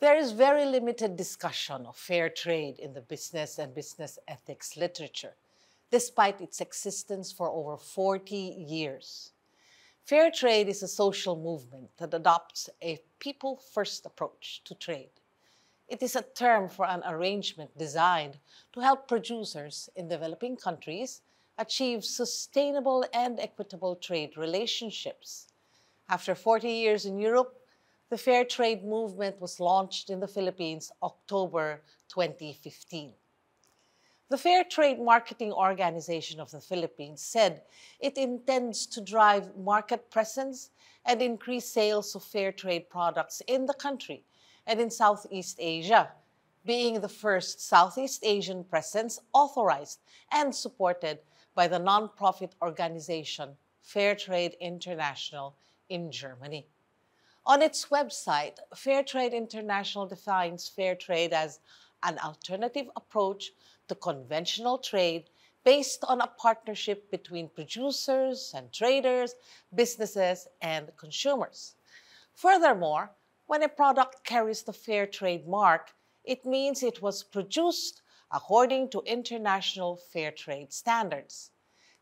There is very limited discussion of fair trade in the business and business ethics literature, despite its existence for over 40 years. Fair trade is a social movement that adopts a people first approach to trade. It is a term for an arrangement designed to help producers in developing countries achieve sustainable and equitable trade relationships. After 40 years in Europe, the fair trade movement was launched in the Philippines October 2015. The Fair Trade Marketing Organization of the Philippines said it intends to drive market presence and increase sales of fair trade products in the country and in Southeast Asia, being the first Southeast Asian presence authorized and supported by the nonprofit organization Fair Trade International in Germany. On its website, Fair Trade International defines fair trade as an alternative approach to conventional trade based on a partnership between producers and traders, businesses, and consumers. Furthermore, when a product carries the fair trade mark, it means it was produced according to international fair trade standards.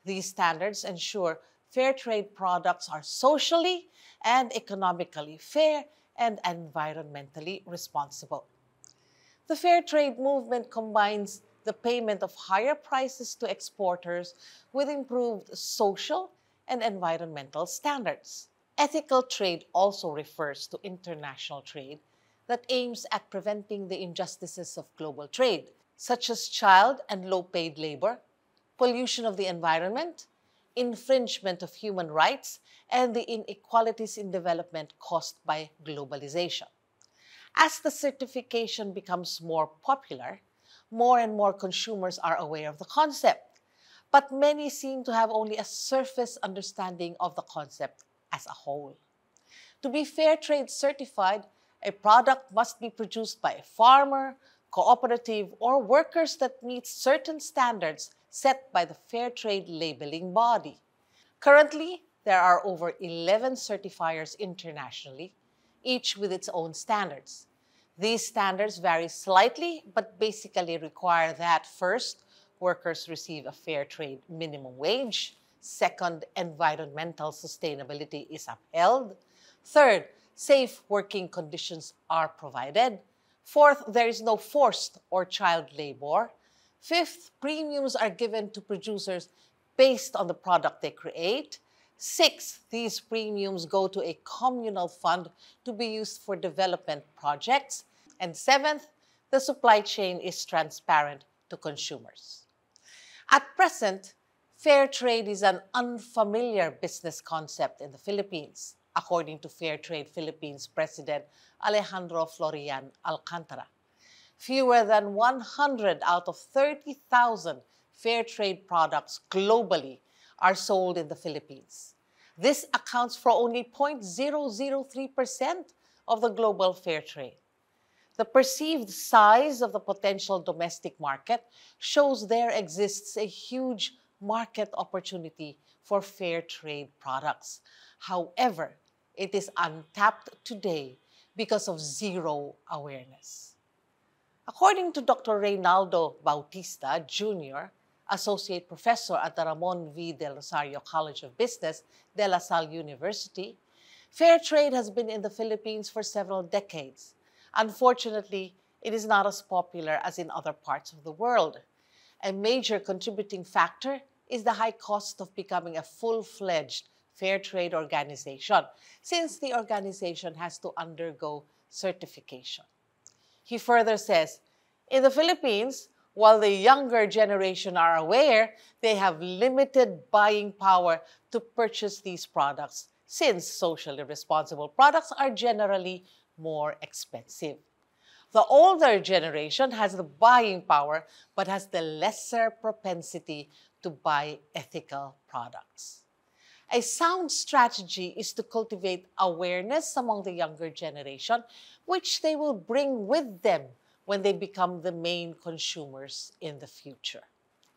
These standards ensure fair trade products are socially and economically fair and environmentally responsible. The fair trade movement combines the payment of higher prices to exporters with improved social and environmental standards. Ethical trade also refers to international trade that aims at preventing the injustices of global trade, such as child and low paid labor, pollution of the environment, infringement of human rights, and the inequalities in development caused by globalization. As the certification becomes more popular, more and more consumers are aware of the concept, but many seem to have only a surface understanding of the concept as a whole. To be fair trade certified, a product must be produced by a farmer, cooperative, or workers that meet certain standards set by the Fair Trade Labeling Body. Currently, there are over 11 certifiers internationally, each with its own standards. These standards vary slightly, but basically require that first, workers receive a fair trade minimum wage. Second, environmental sustainability is upheld. Third, safe working conditions are provided. Fourth, there is no forced or child labor. Fifth, premiums are given to producers based on the product they create. Sixth, these premiums go to a communal fund to be used for development projects. And seventh, the supply chain is transparent to consumers. At present, fair trade is an unfamiliar business concept in the Philippines, according to Fair Trade Philippines President Alejandro Florian Alcantara. Fewer than 100 out of 30,000 fair trade products globally are sold in the Philippines. This accounts for only 0.003% of the global fair trade. The perceived size of the potential domestic market shows there exists a huge market opportunity for fair trade products. However, it is untapped today because of zero awareness. According to Dr. Reynaldo Bautista, Jr., Associate Professor at the Ramon V. Del Rosario College of Business, De La Salle University, fair trade has been in the Philippines for several decades. Unfortunately, it is not as popular as in other parts of the world. A major contributing factor is the high cost of becoming a full-fledged fair trade organization, since the organization has to undergo certification. He further says, in the Philippines, while the younger generation are aware, they have limited buying power to purchase these products since socially responsible products are generally more expensive. The older generation has the buying power but has the lesser propensity to buy ethical products. A sound strategy is to cultivate awareness among the younger generation, which they will bring with them when they become the main consumers in the future.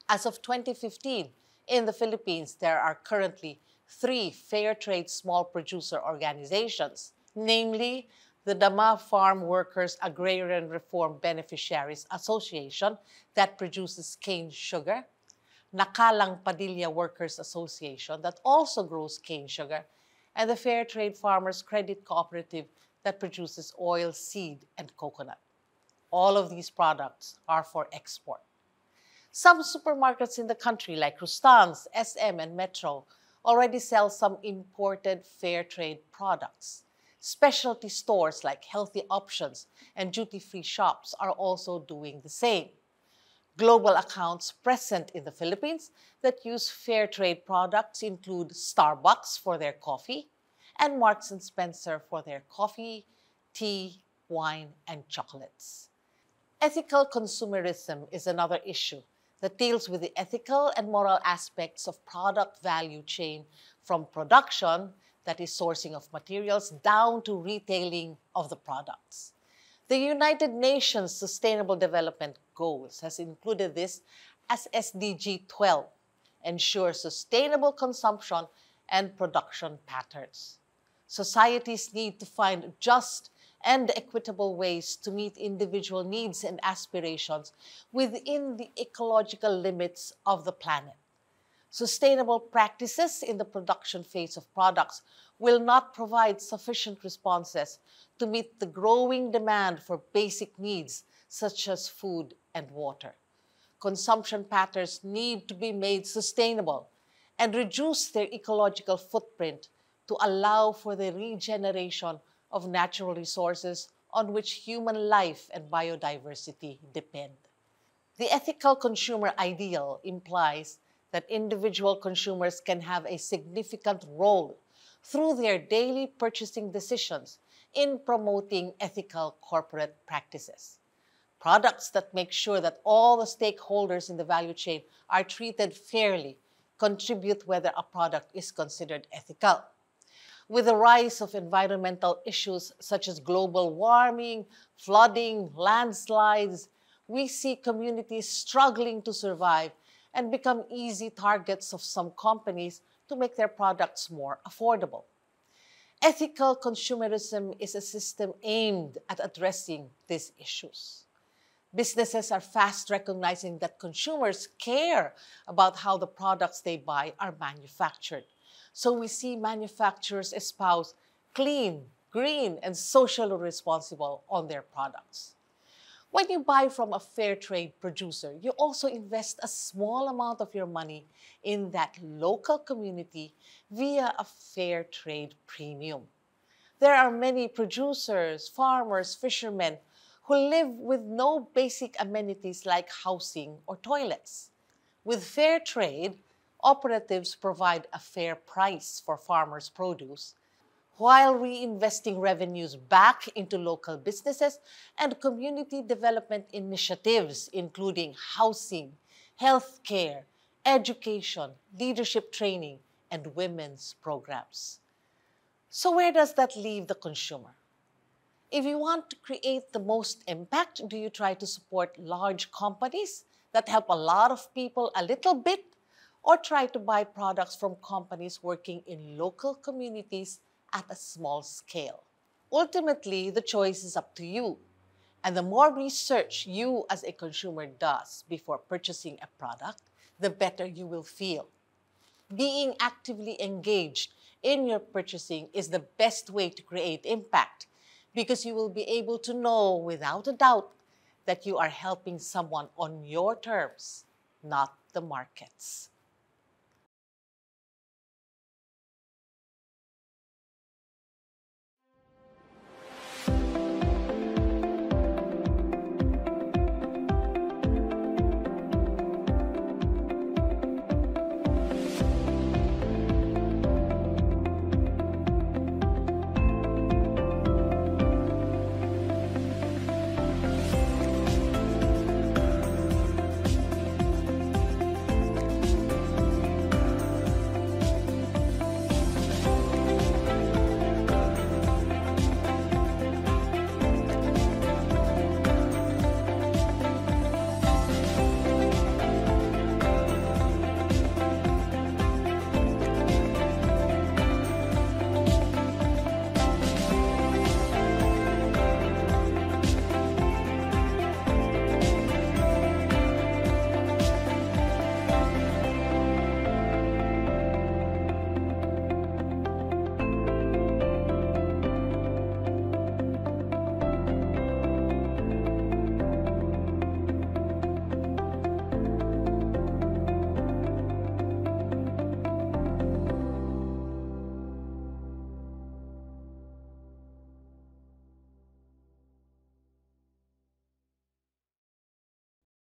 As of 2015, in the Philippines, there are currently three fair trade small producer organizations, namely the Dama Farm Workers Agrarian Reform Beneficiaries Association that produces cane sugar, Nakalang Padilla Workers Association that also grows cane sugar, and the Fair Trade Farmers Credit Cooperative that produces oil, seed, and coconut. All of these products are for export. Some supermarkets in the country, like Rustan's, SM, and Metro, already sell some imported fair trade products. Specialty stores like Healthy Options and duty-free shops are also doing the same. Global accounts present in the Philippines that use fair trade products include Starbucks for their coffee and Marks & Spencer for their coffee, tea, wine, and chocolates. Ethical consumerism is another issue that deals with the ethical and moral aspects of product value chain from production that is sourcing of materials down to retailing of the products. The United Nations Sustainable Development Goals has included this as SDG 12, ensure sustainable consumption and production patterns. Societies need to find just and equitable ways to meet individual needs and aspirations within the ecological limits of the planet. Sustainable practices in the production phase of products will not provide sufficient responses to meet the growing demand for basic needs such as food and water. Consumption patterns need to be made sustainable and reduce their ecological footprint to allow for the regeneration of natural resources on which human life and biodiversity depend. The ethical consumer ideal implies that individual consumers can have a significant role through their daily purchasing decisions in promoting ethical corporate practices. Products that make sure that all the stakeholders in the value chain are treated fairly contribute whether a product is considered ethical. With the rise of environmental issues such as global warming, flooding, landslides, we see communities struggling to survive and become easy targets of some companies to make their products more affordable. Ethical consumerism is a system aimed at addressing these issues. Businesses are fast recognizing that consumers care about how the products they buy are manufactured. So we see manufacturers espouse clean, green, and socially responsible on their products. When you buy from a fair trade producer, you also invest a small amount of your money in that local community via a fair trade premium. There are many producers, farmers, fishermen who live with no basic amenities like housing or toilets. With fair trade, operatives provide a fair price for farmers' produce while reinvesting revenues back into local businesses and community development initiatives, including housing, healthcare, education, leadership training, and women's programs. So where does that leave the consumer? If you want to create the most impact, do you try to support large companies that help a lot of people a little bit or try to buy products from companies working in local communities at a small scale. Ultimately, the choice is up to you. And the more research you as a consumer does before purchasing a product, the better you will feel. Being actively engaged in your purchasing is the best way to create impact because you will be able to know without a doubt that you are helping someone on your terms, not the market's.